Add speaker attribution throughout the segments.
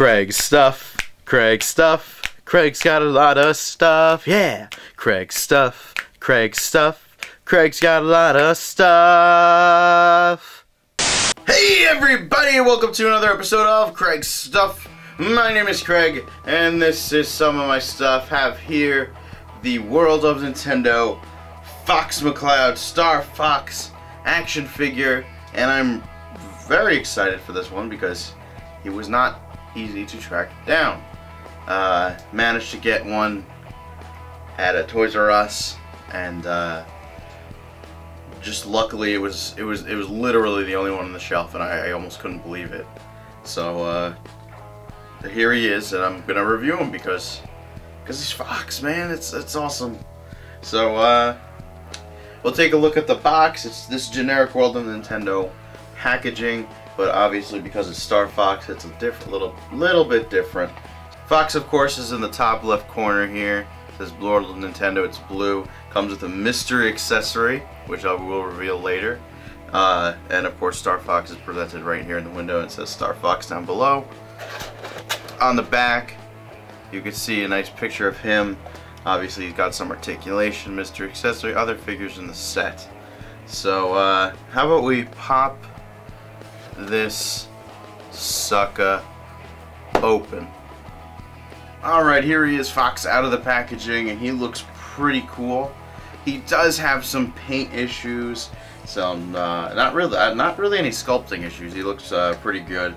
Speaker 1: Craig stuff, Craig stuff. Craig's got a lot of stuff, yeah. Craig stuff, Craig stuff. Craig's got a lot of stuff. Hey everybody, welcome to another episode of Craig Stuff. My name is Craig, and this is some of my stuff. Have here the World of Nintendo Fox McCloud Star Fox action figure, and I'm very excited for this one because he was not easy to track down. Uh, managed to get one at a Toys R Us, and uh, just luckily it was it was it was literally the only one on the shelf, and I, I almost couldn't believe it. So uh, here he is, and I'm gonna review him because because he's Fox, man. It's it's awesome. So uh, we'll take a look at the box. It's this generic World of Nintendo packaging, but obviously because it's Star Fox, it's a different little little bit different. Fox, of course, is in the top left corner here. It says of Nintendo. It's blue. Comes with a mystery accessory, which I will reveal later. Uh, and of course, Star Fox is presented right here in the window. It says Star Fox down below. On the back, you can see a nice picture of him. Obviously, he's got some articulation, mystery accessory, other figures in the set. So, uh, how about we pop this sucker open? Alright, here he is, Fox, out of the packaging, and he looks pretty cool. He does have some paint issues, some, uh, not really, uh, not really any sculpting issues. He looks uh, pretty good,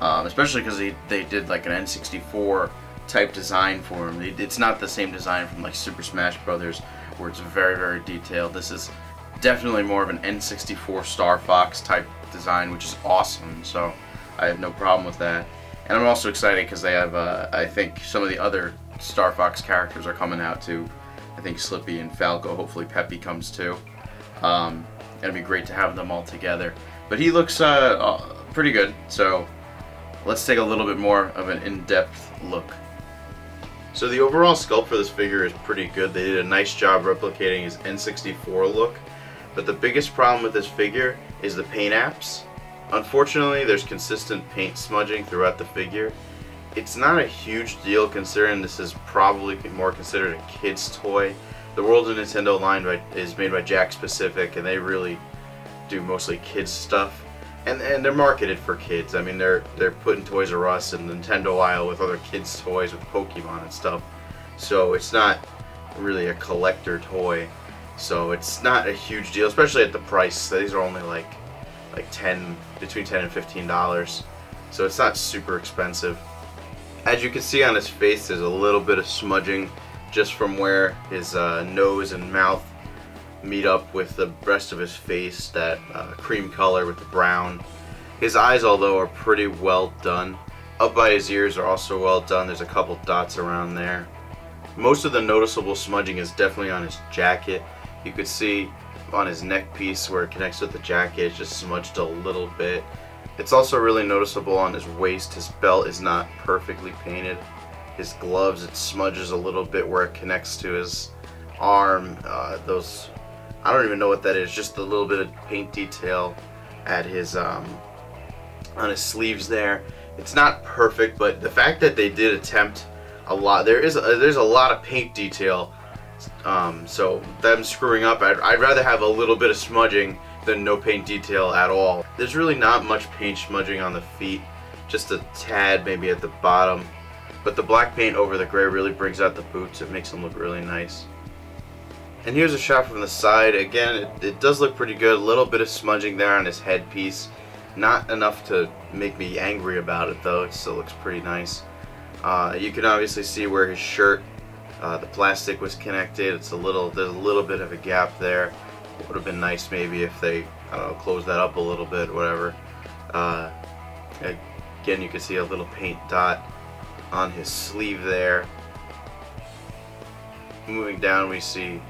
Speaker 1: um, especially because they did like an N64 type design for him. It's not the same design from like Super Smash Brothers, where it's very, very detailed. This is definitely more of an N64 Star Fox type design, which is awesome. So I have no problem with that. And I'm also excited because they have, uh, I think, some of the other Star Fox characters are coming out too. I think Slippy and Falco, hopefully Peppy comes too. Um, it'd be great to have them all together. But he looks uh, uh, pretty good, so let's take a little bit more of an in-depth look. So the overall sculpt for this figure is pretty good. They did a nice job replicating his N64 look. But the biggest problem with this figure is the paint apps. Unfortunately, there's consistent paint smudging throughout the figure. It's not a huge deal considering this is probably more considered a kid's toy. The World of Nintendo line is made by Jakks Pacific and they really do mostly kids stuff. And, and they're marketed for kids. I mean, they're they're putting Toys R Us and Nintendo aisle with other kids' toys with Pokemon and stuff. So it's not really a collector toy. So it's not a huge deal, especially at the price. These are only like like 10 between 10 and 15 dollars. So it's not super expensive. As you can see on his face there's a little bit of smudging just from where his uh, nose and mouth meet up with the rest of his face that uh, cream color with the brown. His eyes although are pretty well done. Up by his ears are also well done. There's a couple dots around there. Most of the noticeable smudging is definitely on his jacket you could see on his neck piece where it connects with the jacket it's just smudged a little bit. It's also really noticeable on his waist. His belt is not perfectly painted. His gloves, it smudges a little bit where it connects to his arm. Uh, those, I don't even know what that is. Just a little bit of paint detail at his, um, on his sleeves there. It's not perfect, but the fact that they did attempt a lot, there is a, there's a lot of paint detail um, so them screwing up, I'd, I'd rather have a little bit of smudging than no paint detail at all. There's really not much paint smudging on the feet, just a tad maybe at the bottom. But the black paint over the gray really brings out the boots. It makes them look really nice. And here's a shot from the side. Again, it, it does look pretty good. A little bit of smudging there on his headpiece. Not enough to make me angry about it though. It still looks pretty nice. Uh, you can obviously see where his shirt uh, the plastic was connected. It's a little, there's a little bit of a gap there. Would have been nice maybe if they, I don't know, closed that up a little bit, whatever. Uh, again, you can see a little paint dot on his sleeve there. Moving down, we see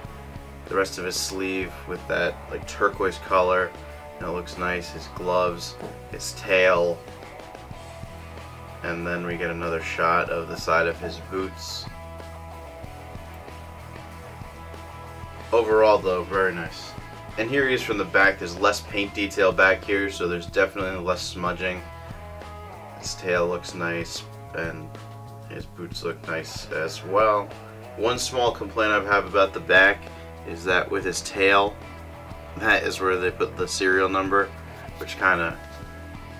Speaker 1: the rest of his sleeve with that like turquoise color. And it looks nice. His gloves, his tail, and then we get another shot of the side of his boots. Overall though, very nice. And here he is from the back. There's less paint detail back here, so there's definitely less smudging. His tail looks nice. and his boots look nice as well. One small complaint I have about the back is that with his tail, that is where they put the serial number, which kind of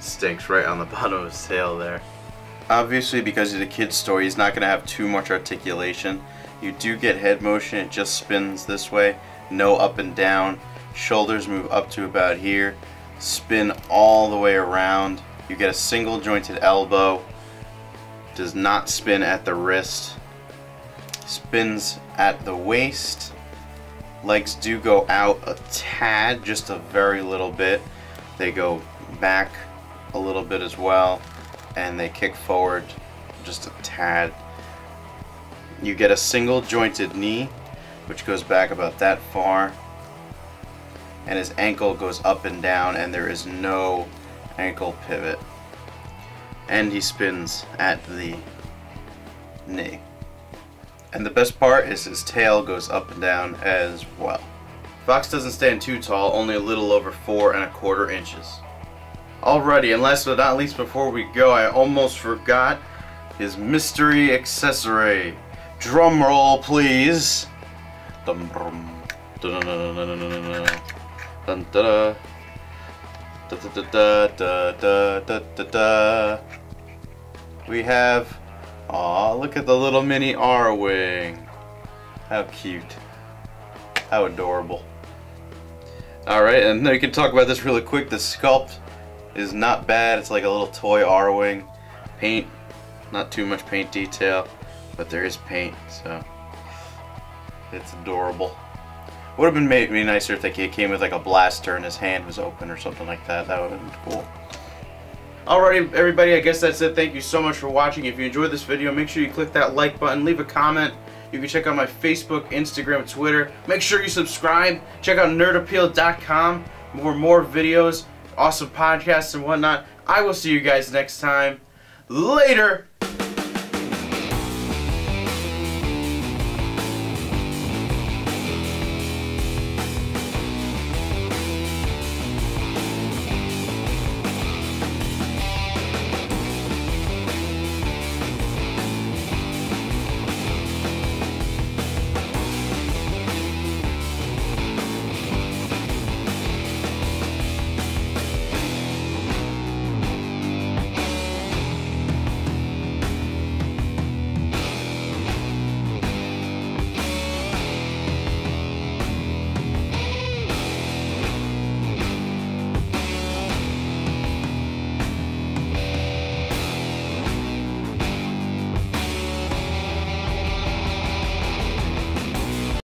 Speaker 1: stinks right on the bottom of his tail there. Obviously, because of the kid's story, he's not going to have too much articulation. You do get head motion, it just spins this way, no up and down. Shoulders move up to about here, spin all the way around. You get a single jointed elbow, does not spin at the wrist, spins at the waist. Legs do go out a tad, just a very little bit. They go back a little bit as well, and they kick forward just a tad. You get a single jointed knee, which goes back about that far, and his ankle goes up and down, and there is no ankle pivot. And he spins at the knee. And the best part is his tail goes up and down as well. Fox doesn't stand too tall, only a little over four and a quarter inches. Alrighty, and last but not least before we go, I almost forgot his mystery accessory. Drum roll, please. Dum. We have, aw, look at the little mini Arwing. How cute. How adorable. Alright, and then we can talk about this really quick. The sculpt is not bad. It's like a little toy Arwing. Paint, not too much paint detail, but there is paint, so it's adorable. Would have been maybe nicer if they came with like a blaster and his hand was open or something like that. That would have been cool. Alrighty, everybody, I guess that's it. Thank you so much for watching. If you enjoyed this video, make sure you click that like button, leave a comment. You can check out my Facebook, Instagram, Twitter. Make sure you subscribe. Check out nerdappeal.com for more videos, awesome podcasts, and whatnot. I will see you guys next time. Later!